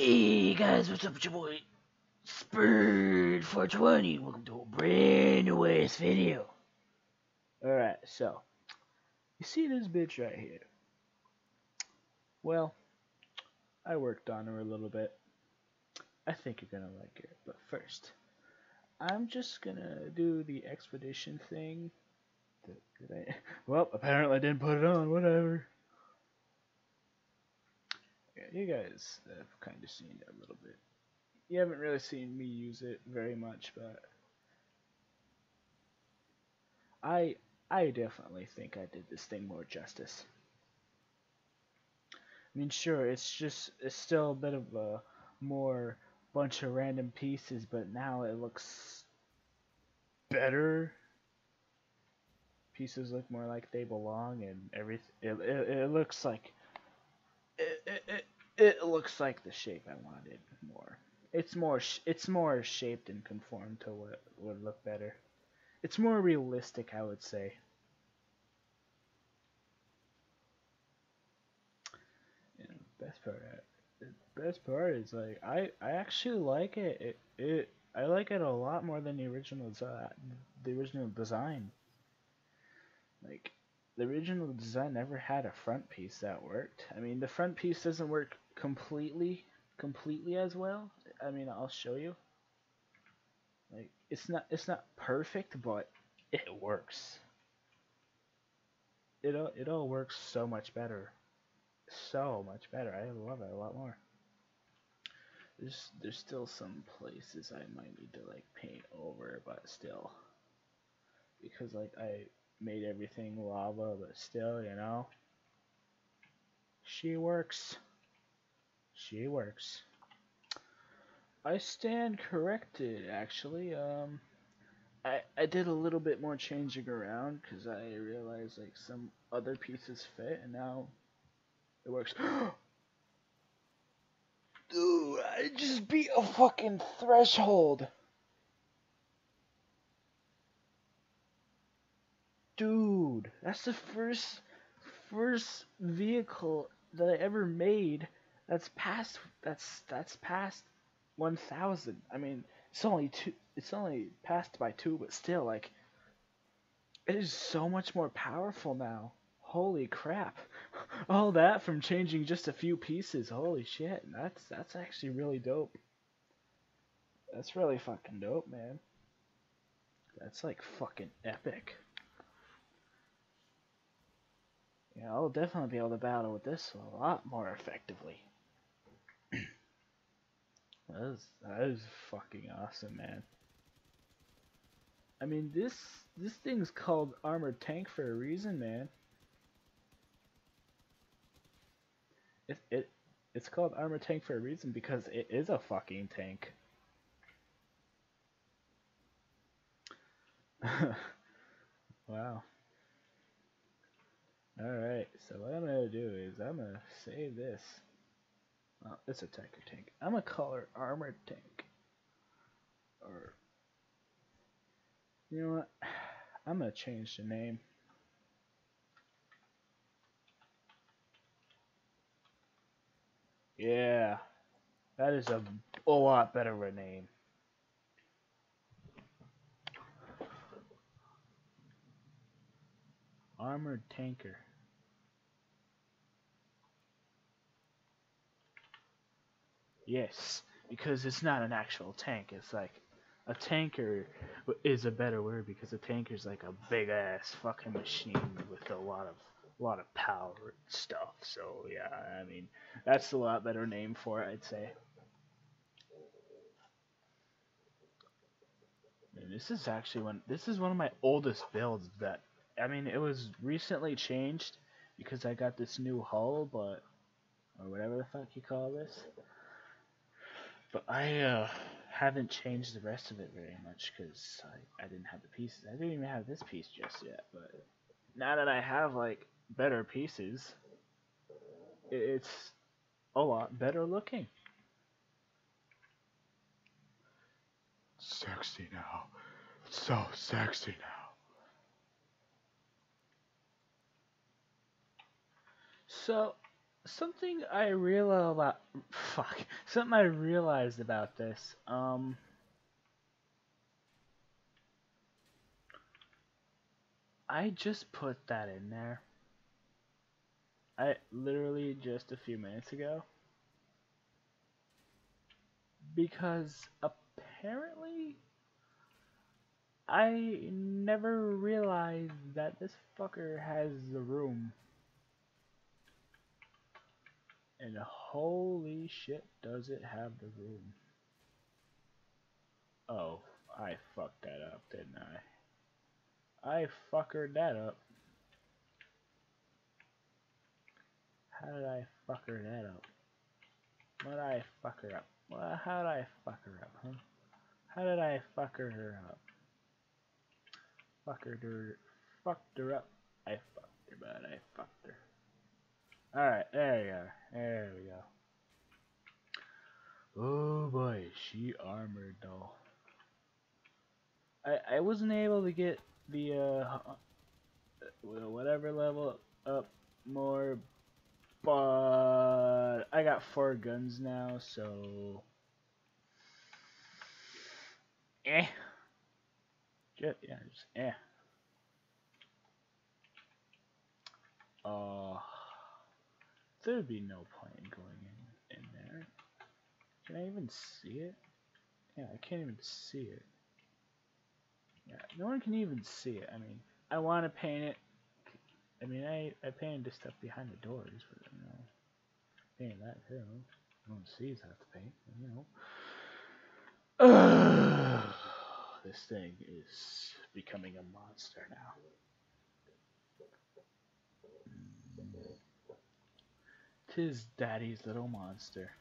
Hey guys, what's up? It's your boy Spurd420. Welcome to a brand new ass video. Alright, so you see this bitch right here? Well, I worked on her a little bit. I think you're gonna like her, but first, I'm just gonna do the expedition thing. Did, did I? Well, apparently I didn't put it on. Whatever. Yeah, you guys have kind of seen it a little bit. You haven't really seen me use it very much, but I I definitely think I did this thing more justice. I mean, sure, it's just it's still a bit of a more bunch of random pieces, but now it looks better. Pieces look more like they belong, and everything. It, it, it looks like it, it, it, looks like the shape I wanted more. It's more it's more shaped and conformed to what would look better. It's more realistic, I would say. Yeah, best part, the best part is like I I actually like it. It it I like it a lot more than the original. The original design. Like the original design never had a front piece that worked. I mean, the front piece doesn't work completely completely as well. I mean, I'll show you. Like it's not it's not perfect, but it works. It all it all works so much better. So much better. I love it a lot more. There's there's still some places I might need to like paint over, but still. Because like I made everything lava, but still, you know. She works. She works. I stand corrected, actually. Um, I I did a little bit more changing around because I realized like some other pieces fit, and now it works. Dude, I just beat a fucking threshold. Dude, that's the first first vehicle that I ever made that's past that's that's past 1000. I mean, it's only two it's only passed by 2, but still like it is so much more powerful now. Holy crap. All that from changing just a few pieces. Holy shit. That's that's actually really dope. That's really fucking dope, man. That's like fucking epic. Yeah, I'll definitely be able to battle with this a lot more effectively. that is that is fucking awesome, man. I mean, this this thing's called armored tank for a reason, man. It it it's called armored tank for a reason because it is a fucking tank. wow. Alright, so what I'm going to do is I'm going to save this. Oh, it's a tanker tank. I'm going to call her armored tank. Or, you know what? I'm going to change the name. Yeah, that is a, a lot better of a name. Armored tanker. Yes, because it's not an actual tank. It's like a tanker is a better word because a tanker is like a big ass fucking machine with a lot of a lot of power and stuff. So yeah, I mean that's a lot better name for it, I'd say. And this is actually one. This is one of my oldest builds. That I mean, it was recently changed because I got this new hull, but or whatever the fuck you call this. But I uh, haven't changed the rest of it very much because I, I didn't have the pieces. I didn't even have this piece just yet. But now that I have like better pieces, it's a lot better looking. Sexy now. so sexy now. So, something I realized about fuck something I realized about this. Um, I just put that in there. I literally just a few minutes ago. Because apparently I never realized that this fucker has the room. And holy shit, does it have the room. Oh, I fucked that up, didn't I? I fuckered that up. How did I fuck her that up? What I fuck her up? Well, how did I fuck her up, huh? How did I fuck her up? Fuck her, fucked her up. I fucked her, but I fucked her. Alright, there we go. There we go. Oh boy, she armored though. I I wasn't able to get the uh whatever level up more but I got four guns now, so eh. Just, yeah, just eh. Uh, there'd be no point in going in in there. Can I even see it? Yeah, I can't even see it. Yeah, no one can even see it. I mean, I want to paint it I mean, I, I painted the stuff behind the doors, but, you know, painted that too. No one sees half the paint, you know. this thing is becoming a monster now. Tis daddy's little monster.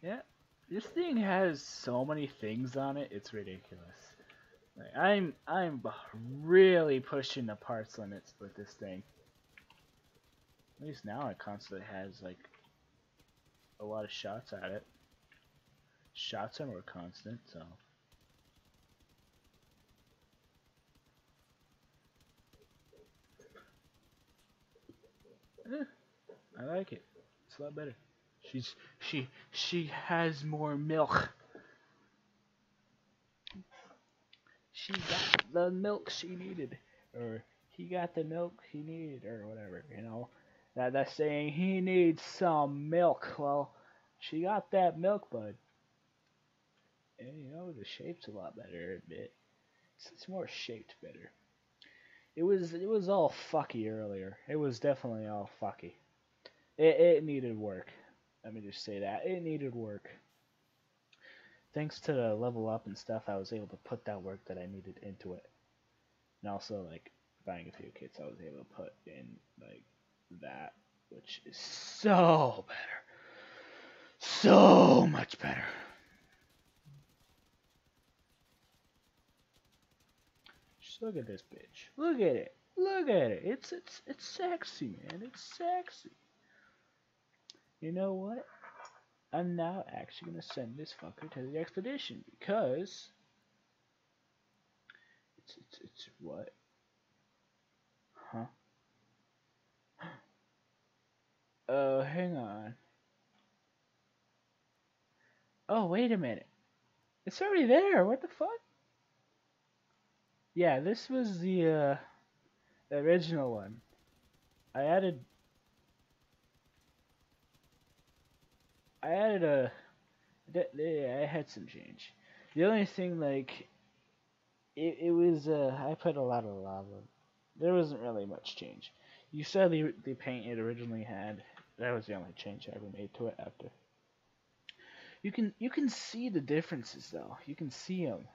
Yeah, this thing has so many things on it, it's ridiculous. Like, I'm I'm really pushing the parts limits with this thing. At least now it constantly has like a lot of shots at it. Shots are more constant, so. I like it. It's a lot better. She's she she has more milk. She got the milk she needed, or he got the milk he needed, or whatever. You know, that that saying he needs some milk. Well, she got that milk, bud. And you know the shape's a lot better a bit. It's, it's more shaped better. It was it was all fucky earlier. It was definitely all fucky. It it needed work. Let me just say that. It needed work. Thanks to the level up and stuff, I was able to put that work that I needed into it. And also, like, buying a few kits, I was able to put in, like, that, which is so better. So much better. Look at this bitch. Look at it. Look at it. It's it's it's sexy, man. It's sexy. You know what? I'm now actually going to send this fucker to the expedition because it's it's it's what? Huh? Oh, hang on. Oh, wait a minute. It's already there. What the fuck? Yeah, this was the uh, original one. I added I added a. I had some change. The only thing, like, it, it was, uh, I put a lot of lava. There wasn't really much change. You saw the, the paint it originally had. That was the only change I ever made to it after. You can, you can see the differences, though. You can see them.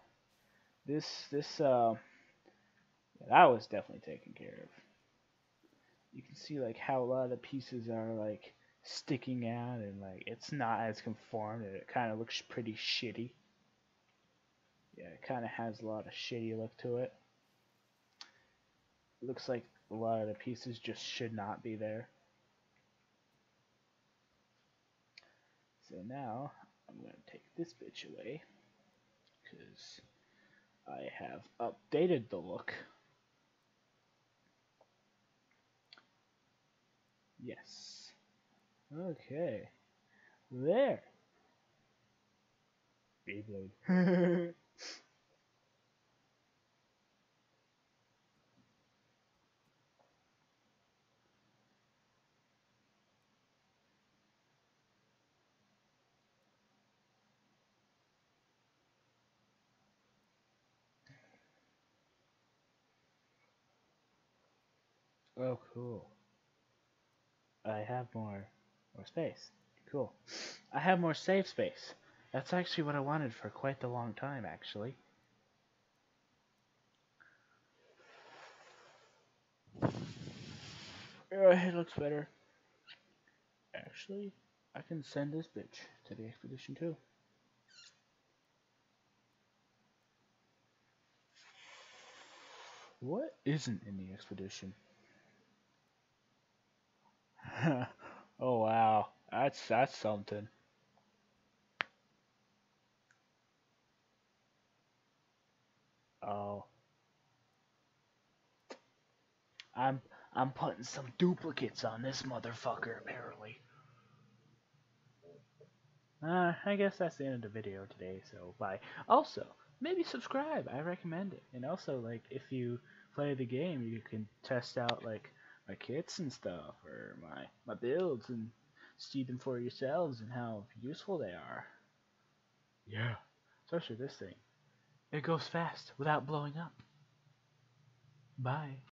This, this, uh, that was definitely taken care of. You can see, like, how a lot of the pieces are, like, sticking out and like it's not as conformed and it kind of looks pretty shitty. Yeah, it kind of has a lot of shitty look to it. it. Looks like a lot of the pieces just should not be there. So now I'm going to take this bitch away because I have updated the look. Yes. Okay. There. Beyblade. oh, cool. I have more more space. Cool. I have more safe space. That's actually what I wanted for quite the long time, actually. Oh, it looks better. Actually, I can send this bitch to the expedition too. What isn't in the expedition? oh wow, that's that's something. Oh. I'm I'm putting some duplicates on this motherfucker apparently. Uh, I guess that's the end of the video today, so bye. Also, maybe subscribe, I recommend it. And also, like, if you play the game, you can test out, like, my kits and stuff, or my, my builds, and see them for yourselves and how useful they are. Yeah, especially this thing. It goes fast without blowing up. Bye.